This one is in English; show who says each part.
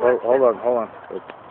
Speaker 1: Hold, hold on, hold on.